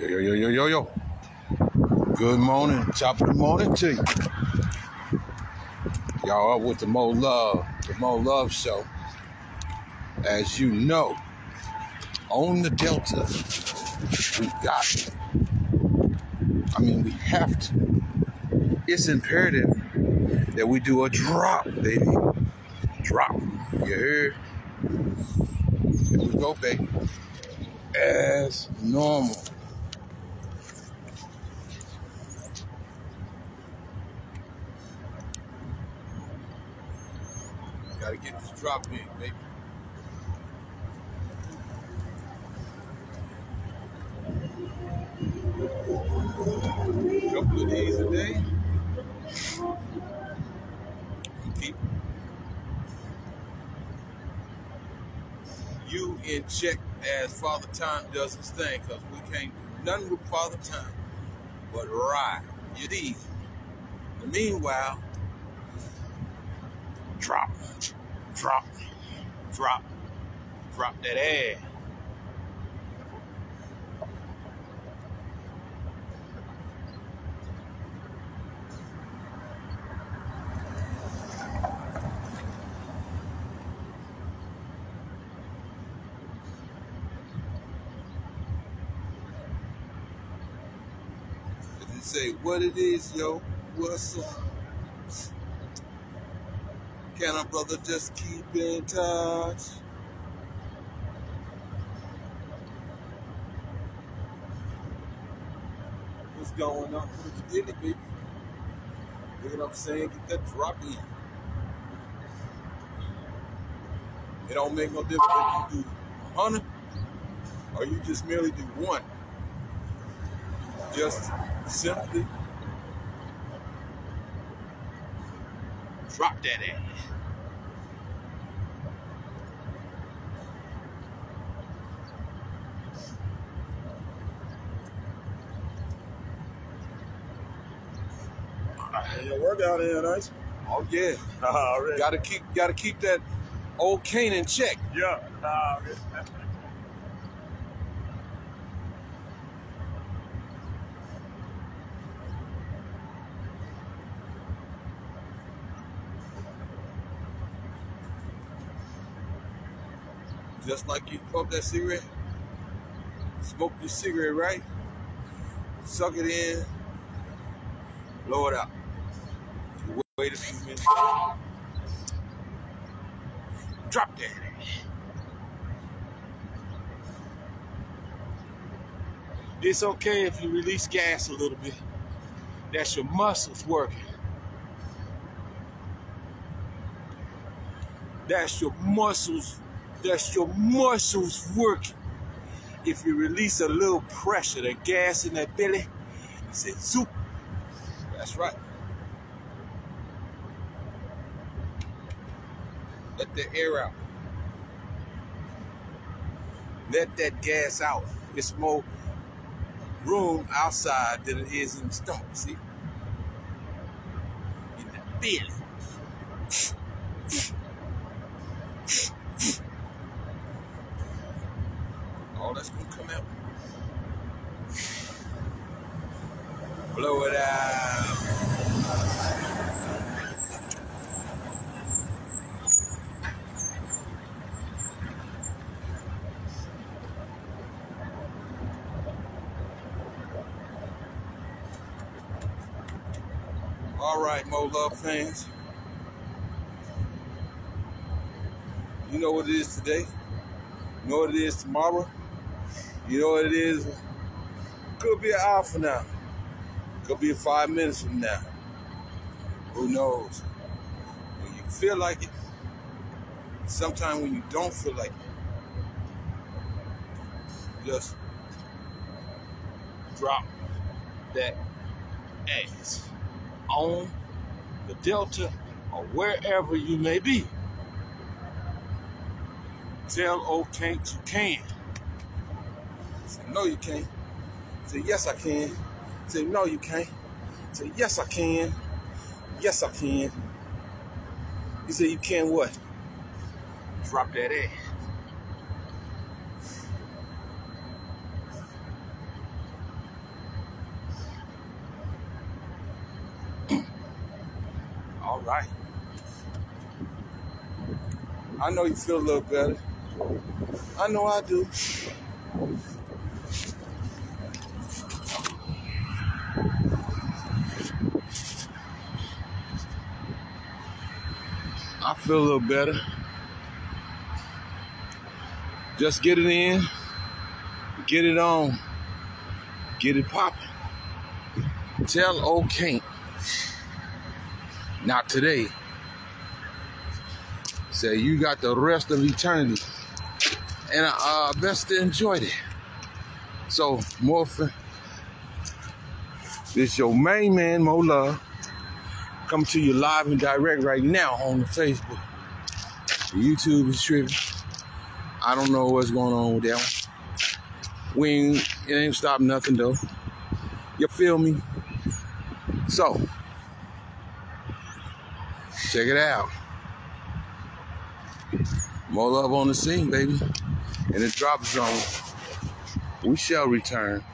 Yo, yo, yo, yo, yo, yo. Good morning. Top of the morning to you. Y'all up with the Mo Love, the Mo Love Show. As you know, on the Delta, we got, I mean, we have to. It's imperative that we do a drop, baby. Drop. You heard? Here we go, baby. As normal. Gotta get this drop in, baby. Couple of days a day. Keep you in check as Father Time does his thing, because we can't do nothing with Father Time but ride. It easy. Meanwhile, drop, drop, drop, drop that ass. Say, what it is, yo, what's up? Can a brother just keep in touch? What's going on? You did it, baby? You know what I'm saying? Get that drop in. It don't make no difference if you do 100 or you just merely do one. Just simply drop that ass. Your workout in nice. Oh yeah, Already. gotta keep gotta keep that old cane in check. Yeah. Already. Just like you puff that cigarette, smoke your cigarette right, suck it in, blow it out. Wait a few minutes. Drop that. It's okay if you release gas a little bit. That's your muscles working. That's your muscles. That's your muscles working. If you release a little pressure, the gas in that belly, it says zoop. That's right. Let the air out. Let that gas out. It's more room outside than it is in the stomach. See? In the belly. All that's gonna come out. Blow it out. All right, Mo Love fans. You know what it is today. You know what it is tomorrow. You know what it is. Could be an hour from now. Could be five minutes from now. Who knows? When you feel like it, sometimes when you don't feel like it, just drop that ass on the Delta or wherever you may be. Tell old Can't you can. I said, no, you can't. I said, yes, I can. I said, no, you can't. I said, yes, I can. Yes, I can. He said, you can what? Drop that ass. All right. I know you feel a little better. I know I do. I feel a little better. Just get it in, get it on, get it popping. Tell old Kent, not today. Say you got the rest of eternity, and uh, best to enjoy it. So, Morphin, this your main man, Mo Love, coming to you live and direct right now on the Facebook. The YouTube is tripping. I don't know what's going on with that one. We ain't, it ain't stop nothing though. You feel me? So, check it out. More love on the scene, baby. In the drop zone. We shall return.